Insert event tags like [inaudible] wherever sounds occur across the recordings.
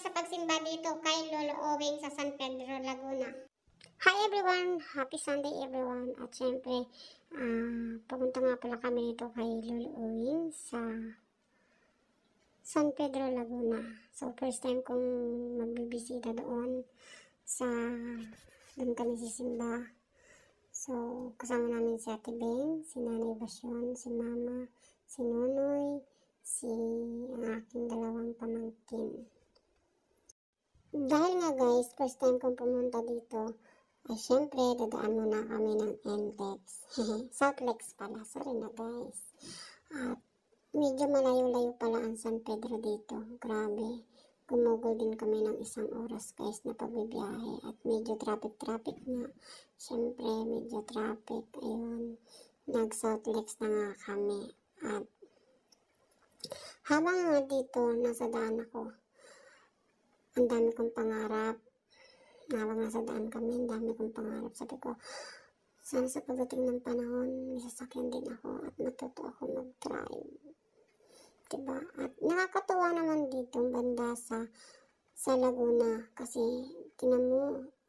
sa pagsimba dito kay Lolo Owing sa San Pedro, Laguna. Hi everyone! Happy Sunday everyone! At syempre, ah, pumunta nga pala kami dito kay Lolo Owing sa San Pedro, Laguna. So, first time kong magbibisita doon sa doon kami sisimba. So, kasama namin si Ate Beng, si Nanay Basyon, si Mama, si Nonoy, si ang aking dalawang pamangkin. Dahil nga guys, first time kong pumunta dito, ay syempre, dadaan muna kami ng NLEX. [laughs] Southlex pala, sorry na guys. At medyo malayo-layo pala ang San Pedro dito. Grabe. Gumugol din kami ng isang oras guys na pagbibiyahe. At medyo traffic-traffic nga. Syempre, medyo traffic. Ayun. Nag-Southlex na nga kami. At habang nga dito, nasa daan ako, ang dami kong pangarap. Habang nasa daan kami, ang dami kong pangarap. Sabi ko, sana sa pagdating ng panahon, may din ako at matuto ako mag-drive. Diba? At nakakatuwa naman dito banda sa sa Laguna kasi tinan mo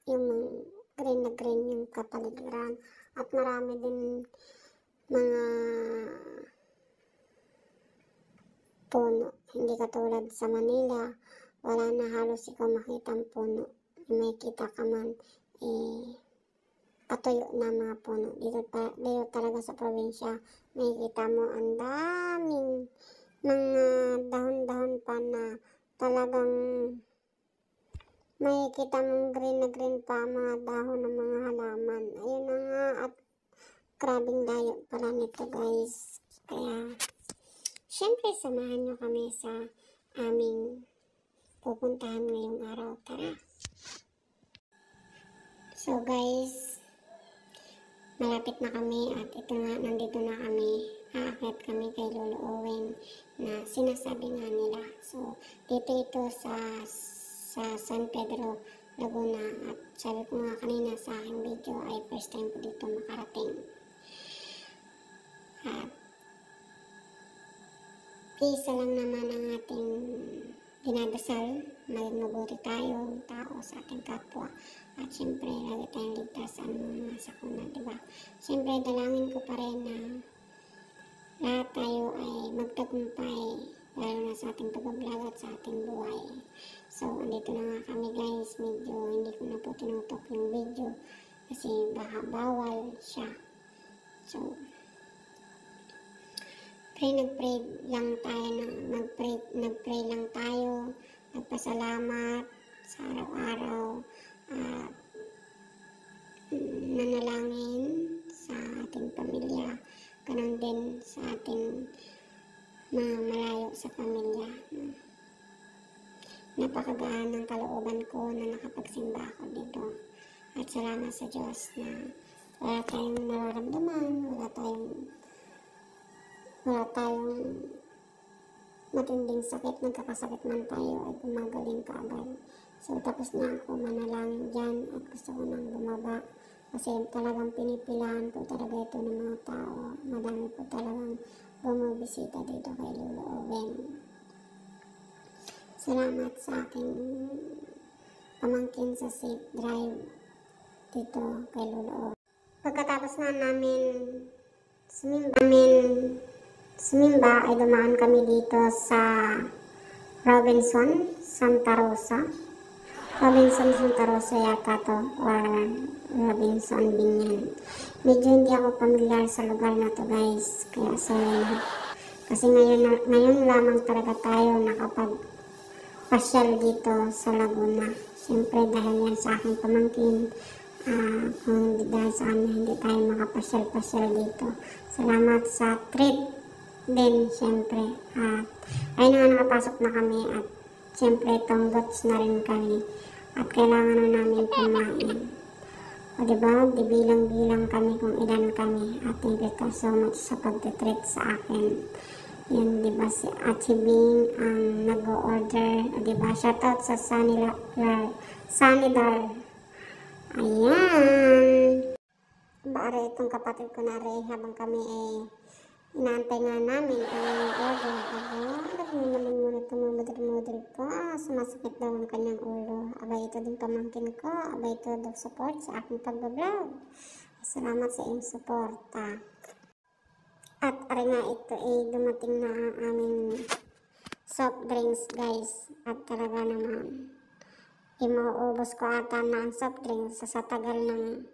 yung mga green na green yung kapaligiran at marami din mga puno. Hindi katulad sa Manila, wala na halos ikaw makita ang puno. May kita ka man, eh, patuyo na mga puno. Dito, pa, dito talaga sa probinsya, may kita mo ang daming mga dahon-dahon pa na talagang may kita mong green na green pa mga dahon ng mga halaman. Ayun na nga at grabing dayo pala nito guys. Kaya Siyempre, samahan nyo kami sa aming pupuntahan ngayong araw. Tara! So guys, malapit na kami at ito nga, nandito na kami. Aakyat kami kay Lolo Owen na sinasabi nga nila. So, dito ito sa sa San Pedro, Laguna. At sabi ko nga kanina sa aking video ay first time ko dito makarating. At isa lang naman ang ating dinadasal, maging mabuti tayo, tao sa ating kapwa. At syempre, lagi tayong ligtas sa mga sakuna, di ba? Syempre, dalangin ko pa rin na lahat tayo ay magtagumpay, lalo na sa ating pagbablog at sa ating buhay. So, andito na nga kami guys, medyo hindi ko na po tinutok yung video kasi baka bawal siya. So, pray nagpray lang tayo na nagpray nagpray lang tayo. Nagpasalamat sa araw-araw at nanalangin sa ating pamilya. Ganun din sa ating mga malayo sa pamilya napakagaan ng kalooban ko na nakapagsimba ako dito. At salamat sa Diyos na wala tayong nararamdaman wala tayong wala tayong matinding sakit, nagkakasakit man tayo ay gumagaling ka agad. So tapos na ako manalangin dyan at gusto ko nang bumaba kasi talagang pinipilahan po talaga ito ng mga tao. Madami po talagang bumibisita dito kay Lolo Owen. Salamat sa aking pamangkin sa safe drive dito kay Lolo Owen. Pagkatapos na namin sumimba namin sumimba ay dumaan kami dito sa Robinson, Santa Rosa. Robinson, Santa Rosa yata to or Robinson Binyan. Medyo hindi ako pamilyar sa lugar na to guys. Kaya sorry na. Kasi ngayon, ngayon lamang talaga tayo nakapag pasyal dito sa Laguna. Siyempre dahil yan sa aking pamangkin, ah, kung dahil sa kanya, hindi tayo makapasyal-pasyal dito. Salamat sa treat din, siyempre. At ayun nga nakapasok na kami at siyempre tonggots na rin kami. At kailangan na namin kumain. O diba, di bilang-bilang kami kung ilan kami. At thank you so much sa pagtitreat sa akin. Yun, di ba, si Ate Bing ang nag-order. O diba, shoutout sa Sunny Lar, Sunny Dar. Ayan. Bari itong kapatid ko na rin habang kami eh Inaantay nga namin aming order. Aba, mo naman muna tumumudol-mudol pa. Sumasakit daw ang kanyang ulo. Aba, ito din pamangkin ko. Aba, ito daw support sa aking pagbablog. Salamat sa iyong suporta. At ari nga ito ay dumating na ang aming soft drinks guys. At talaga naman, imuubos ko ata na ang soft drinks sa, sa tagal ng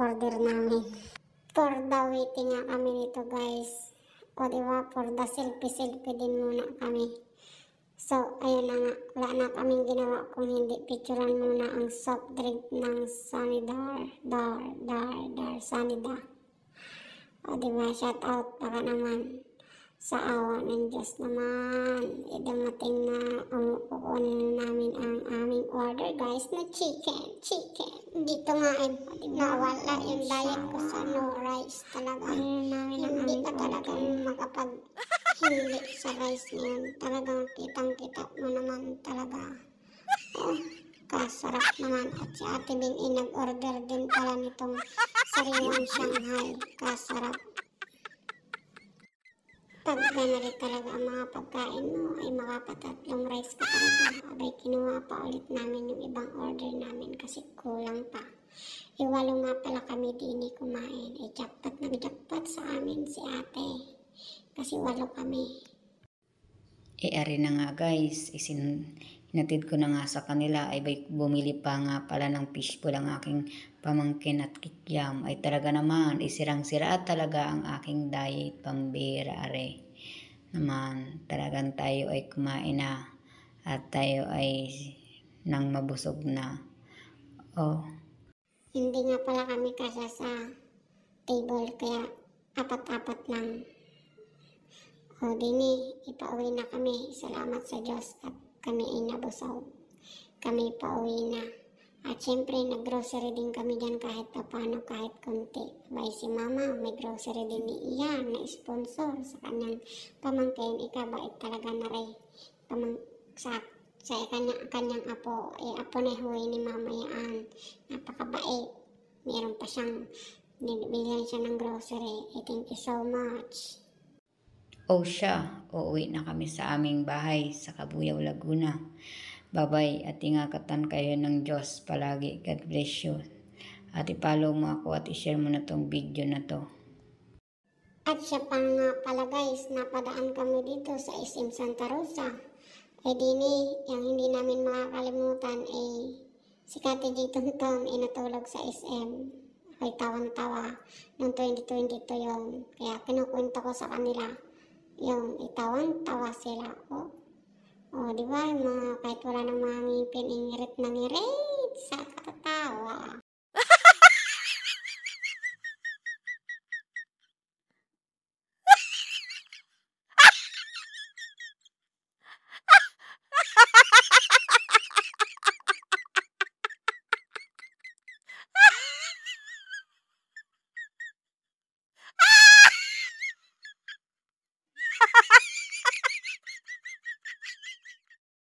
order namin. For the waiting nga kami nito guys. O diba, for the selfie-selfie din muna kami. So, ayun na nga. Wala na kaming ginawa kung hindi picturean muna ang soft drink ng Sanidar. Dar, dar, dar, Sanida. O diba, shout out baka naman sa awa ng Diyos naman. Dumating na umukukunin namin ang aming order guys na chicken, chicken. Dito nga ay nawala yung diet ko sa no rice talaga. Hindi ka talaga makapag hindi sa rice ngayon. Talagang kitang-kita mo naman talaga. Oh, kasarap naman. At si Ate Bing ay nag-order din pala nitong sariwang Shanghai. Kasarap. Pag ganari talaga ang mga pagkain mo, ay makapatatlong rice ka talaga. Abay, kinuha pa ulit namin yung ibang order namin kasi kulang pa. Iwalo nga pala kami din kumain. Ay, jackpot nag-jackpot sa amin si ate. Kasi walo kami. E ari na nga guys, isin hinatid ko na nga sa kanila ay bumili pa nga pala ng fishbowl ang aking pamangkin at kikyam. Ay talaga naman, isirang-sira talaga ang aking diet pambira are. Naman, talagang tayo ay kumain na at tayo ay nang mabusog na. Oh, Hindi nga pala kami kasya sa table kaya apat-apat lang. O dini, ipauwi na kami. Salamat sa Diyos at kami ay nabusog. Kami pauwi na. At syempre, nag-grocery din kami dyan kahit paano, kahit konti. Bay si mama, may grocery din ni Ian na sponsor sa kanyang pamangkin. Ikabait talaga na rin. Pamang, sa sa kanya, kanyang apo, eh, apo na huwi ni mama yan. Napakabait. Meron pa siyang, binigyan siya ng grocery. Eh, thank you so much. oh siya, uuwi na kami sa aming bahay sa Kabuyaw, Laguna. Babay at ingakatan kayo ng Diyos palagi. God bless you. At ipollow mo ako at ishare mo na tong video na to. At siya pa nga pala guys, napadaan kami dito sa SM Santa Rosa. Eh dini, yung hindi namin makakalimutan eh, si Kati J. Tonton ay natulog sa SM. Ako'y tawan-tawa noong 2022 yon Kaya kinukwento ko sa kanila, yung itawan-tawa sila. O, o di ba, mga kahit wala nang mga ngipin, ingirit na ngirit sa katatawa.